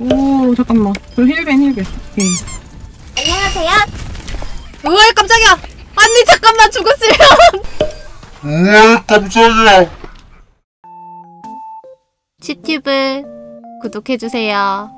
오 잠깐만. 저 heal ban heal ban. 오케이. 안녕하세요. 으아 깜짝이야. 아니 잠깐만 죽었으면. 우와 깜짝이야. 치튜브 구독해주세요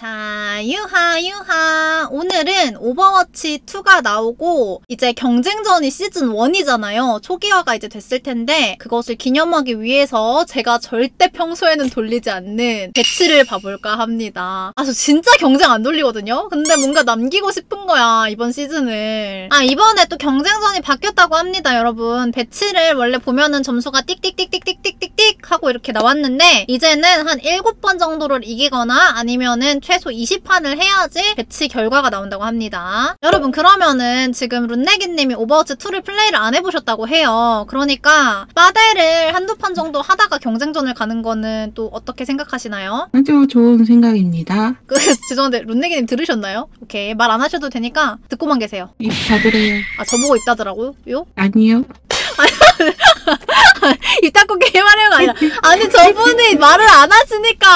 자 유하 유하. 오늘은 오버워치 2가 나오고 이제 경쟁전이 시즌 1이잖아요. 초기화가 이제 됐을 텐데 그것을 기념하기 위해서 제가 절대 평소에는 돌리지 않는 배치를 봐볼까 합니다. 아 저 진짜 경쟁 안 돌리거든요? 근데 뭔가 남기고 싶은 거야 이번 시즌을. 아 이번에 또 경쟁전이 바뀌었다고 합니다 여러분. 배치를 원래 보면은 점수가 띡띡띡띡띡띡띡 하고 이렇게 나왔는데 이제는 한 7번 정도를 이기거나 아니면은 최소 20판을 해야지 배치 결과가 나온다고 합니다. 여러분 그러면은 지금 룬내기님이 오버워치 2를 플레이를 안 해보셨다고 해요. 그러니까 빠데를 한두 판 정도 하다가 경쟁전을 가는 거는 또 어떻게 생각하시나요? 아주 좋은 생각입니다 그 죄송한데 룬내기님 들으셨나요? 오케이 말 안 하셔도 되니까 듣고만 계세요. 입 닫으래요 아 저보고 있다더라고요? 요? 아니요 입 닫고 게임하려는 거 아니라. 아니 저분이 말을 안 하시니까.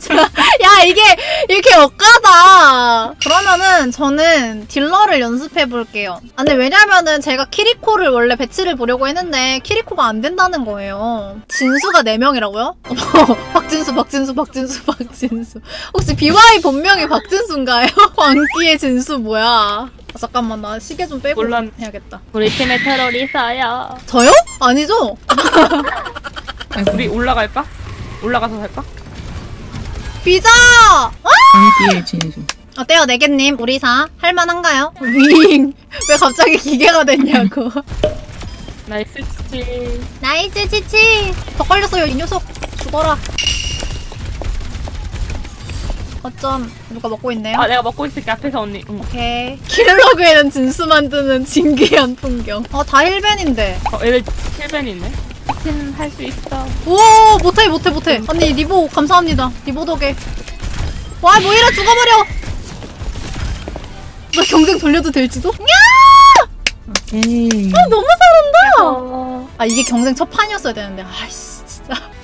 저- 야 이게 이렇게 억까다. 그러면은 저는 딜러를 연습해 볼게요. 아니 왜냐면은 제가 키리코를 원래 배치를 보려고 했는데 키리코가 안 된다는 거예요. 진수가 4명이라고요? 박진수 박진수 박진수 박진수. 혹시 BY 본명이 박진수인가요? 광기의 진수 뭐야 아, 잠깐만 나 시계 좀 빼고 물론. 해야겠다 우리 팀에 테러리 있어요. 저요? 아니죠? 아이고 우리 올라갈까? 올라가서 살까? 비자! 진수 어때요, 네개님? 우리사 할만한가요? 윙! 왜 갑자기 기계가 됐냐고. nice 치. nice 치치! 더 걸렸어요, 이 녀석. 죽어라. 어쩜 누가 먹고 있네요? 아 내가 먹고 있을게 앞에서 언니. 응. 오케이. kill log에는 진수만 뜨는 진기한 풍경. 어, 다 heal ban인데. 어 얘들 heal ban 있네. 팀 할 수 있어. 오, 못해, 못해, 못해. 언니, 리보 감사합니다. 리보 덕에. 와, 모이라 죽어버려! 나 경쟁 돌려도 될지도? 야! 오케이 너무 잘한다! 어. 아 이게 경쟁 첫 판이었어야 되는데 아이씨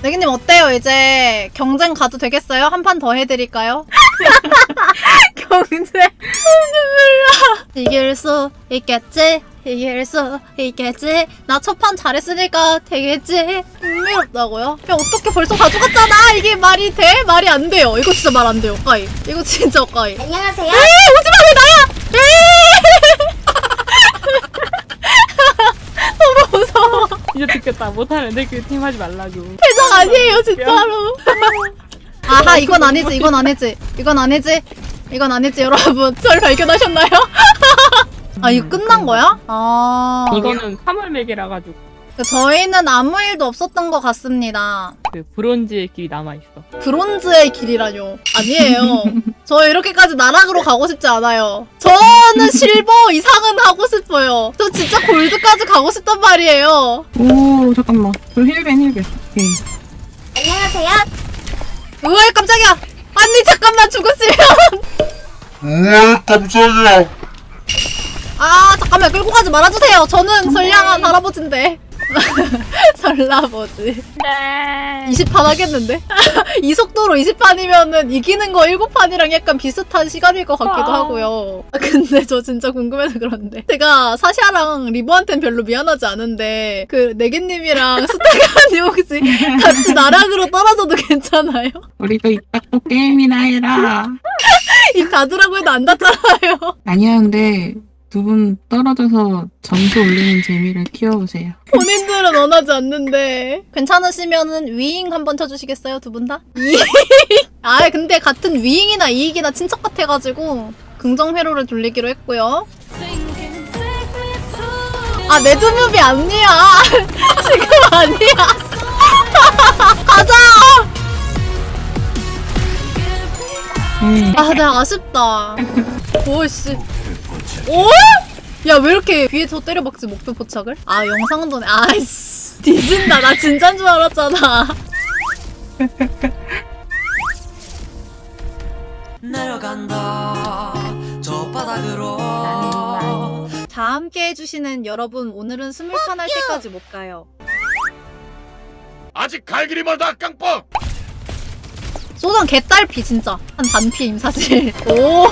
내기님 어때요 이제 경쟁 가도 되겠어요? 한 판 더 해드릴까요? 경쟁 몰라 이길 수 있겠지 이길 수 있겠지 나 첫 판 잘했으니까 되겠지 흥미롭다고요? 야 어떻게 벌써 가져갔잖아 이게 말이 돼? 말이 안 돼요 이거 진짜 말 안 돼요 까이 이거 진짜 까이 안녕하세요. 에이 오지마 왜 나야 에이 너무 무서워 이제 듣겠다. 못하면 내그팀 하지 말라고. 대장 아니에요 진짜로 아하 이건 아니지 이건 아니지 이건 아니지 이건 아니지 여러분 절 발견하셨나요? 아 이거 끝난 거야? 아 이거는 3월 맥이라 가지고 저희는 아무 일도 없었던 것 같습니다. 그 브론즈의 길이 남아 있어. 브론즈의 길이라뇨. 아니에요. 저 이렇게까지 나락으로 가고 싶지 않아요. 저는 실버 이상은 하고 싶어요. 저 진짜 골드까지 가고 싶단 말이에요. 오 잠깐만. 저 heal ban heal ban. 오케이. 안녕하세요. 으아 깜짝이야. 아니 잠깐만 죽었으면. 우와 깜짝이야. 아 잠깐만. 끌고 가지 말아주세요. 저는 선량한 할아버지인데 설라버지 네. 20판 하겠는데? 이 속도로 20판이면은 이기는 거 7판이랑 약간 비슷한 시간일 것 같기도 아. 하고요 아, 근데 저 진짜 궁금해서 그런데 제가 사샤랑 리보한텐 별로 미안하지 않은데 그 네개님이랑 스테가님 혹시 같이 나락으로 떨어져도 괜찮아요? 우리도 이따 또 게임이나 해라 이 가드라고 해도 안 닿잖아요 아니야 근데 두 분 떨어져서 점수 올리는 재미를 키워보세요. 본인들은 원하지 않는데. 괜찮으시면은 위잉 한번 쳐주시겠어요 두 분 다? 아 근데 같은 위잉이나 이익이나 친척 같아가지고 긍정 회로를 돌리기로 했고요. 아 mad movie 아니야. 지금 아니야. 가자! 음, 아 근데 아쉽다. 오씨 오? 야 왜 이렇게 귀에서 때려박지 목표 포착을? 아 영상도네 아이씨. 뒤진다. 나 진짠 줄 알았잖아. 내려간다. 저 바닥으로. 자 함께 해주시는 여러분 오늘은 스물판 할 때까지 못 가요. 아직 갈 길이 멀다 깡뽕 소전 개딸피 진짜. 한 반피임 사실. 오,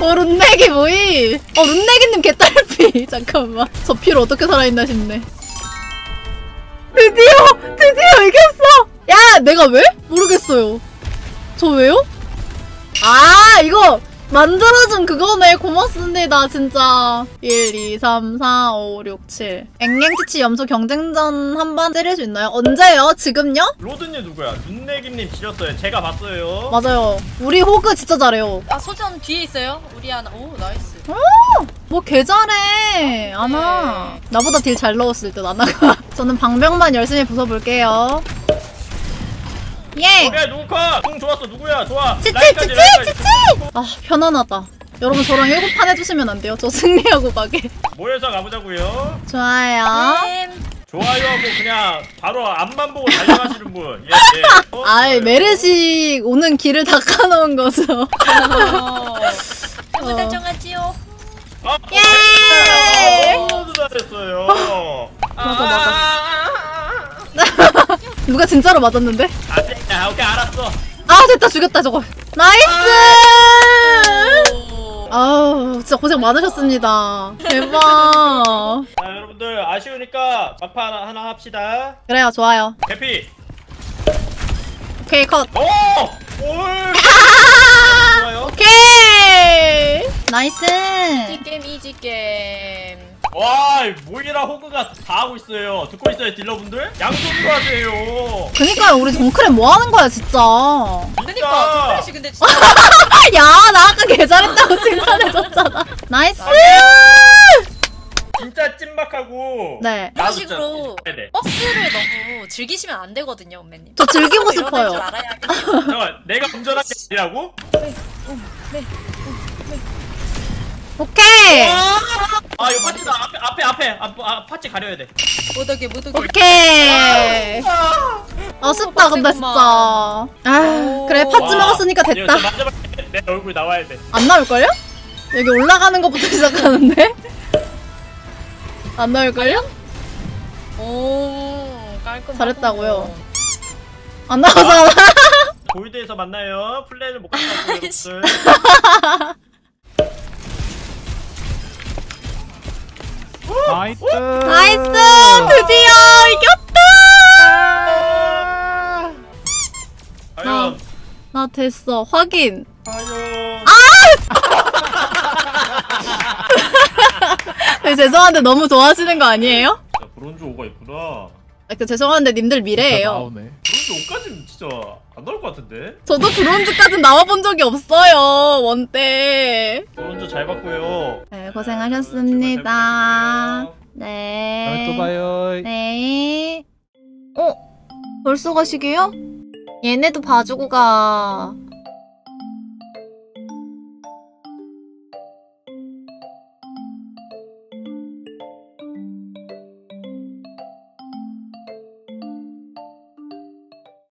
오 룬내기 뭐이? 어 룬내기님 개딸피. 잠깐만. 저 피를 어떻게 살아있나 싶네. 드디어 드디어 이겼어! 야 내가 왜? 모르겠어요. 저 왜요? 아 이거 만들어준 그거네 고맙습니다 진짜 1, 2, 3, 4, 5, 6, 7 앵앵치치 염소 경쟁전 한 번 때릴 수 있나요? 언제요? 지금요? 로드님 누구야? 눈내기님 지렸어요. 제가 봤어요. 맞아요 우리 호그 진짜 잘해요 아 소전 뒤에 있어요. 우리 하나. 오 nice. 뭐 개 잘해 아나 나보다 deal 잘 넣었을 듯 아나가 저는 방벽만 열심히 부숴볼게요 예 오케이 누구 컷? 공 좋았어 누구야? 좋아. 치치 라인까지, 치치 라인까지. 치치 아 편안하다 여러분 저랑 일곱 판 해주시면 안 돼요? 저 승리하고 가게 모여서 가보자고요. 좋아요 네. 좋아요 하고 그냥 바로 앞만 보고 달려가시는 분. 예, 예. 어, 아이 좋아요. 메르시 오는 길을 닦아놓은 거죠 누구 결정하지요? 아, 예! 너무 잘했어요. 맞아, 맞아. 누가 진짜로 맞았는데? 아, 네, 아, 오케이 알았어. 아 됐다 죽였다 저거 nice 오. 아우 진짜 고생 많으셨습니다 대박 자 여러분들 아쉬우니까 막판 하나, 하나 합시다. 그래요 좋아요 대피. 오케이 컷 오! 올! 좋아요. 오케이 nice easy game easy game. 와, 모이라 호그가 다 하고 있어요. 듣고 있어요, 딜러분들? 양손으로 하세요. 그니까요 우리 정크랫 뭐 하는 거야 진짜 그니까 정크랫이 근데 진짜 야 나 아까 개 잘했다고 칭찬해줬잖아 nice 진짜 찐막하고. 네. 이런 식으로 네네. 버스를 너무 즐기시면 안 되거든요, 엄매님. 저 즐기고 싶어요. 잠깐만, 내가 운전한 게 아니라고? 오케이 아, 이거 파츠다. 앞에, 앞에, 앞에. 앞, 아, 파츠 가려야 돼. 못하게 못하게. 오케이 아쉽다 근데 진짜 아 그래 팥즈 와. 먹었으니까 이거 됐다 진짜 마지막에 내 얼굴 나와야 돼. 안 나올걸요? 여기 올라가는 것부터 시작하는데? 안 나올걸요? 오 깔끔. 잘했다고요. 안 나오잖아 골드에서 만나요. 플레이를 못 갔다고 여러분들. nice. nice 드디어 이겼다 과연, 나 됐어 확인. 네, 죄송한데 너무 좋아하시는 거 아니에요? 야, 브론즈 5가 있구나. 아, 그 죄송한데 님들 미래예요 나오네. 브론즈 5까지는 진짜 안 나올 것 같은데? 저도 브론즈까지 나와본 적이 없어요 원때 브론즈 잘 봤고요. 네 고생하셨습니다 다음에 또네 봐요. 네. 어? 벌써 가시게요? 얘네도 봐주고 가.